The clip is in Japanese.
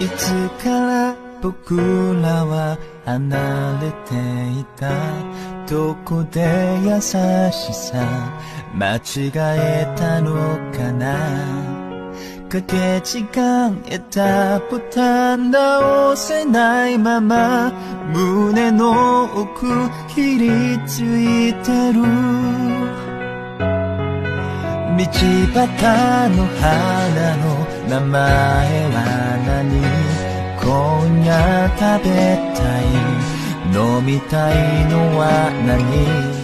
いつから僕らは離れていた？どこで優しさ間違えたのかな？かけ違えたボタン直せないまま胸の奥ひりついてる。道端の花の名前はが食べたい。飲みたいのは何？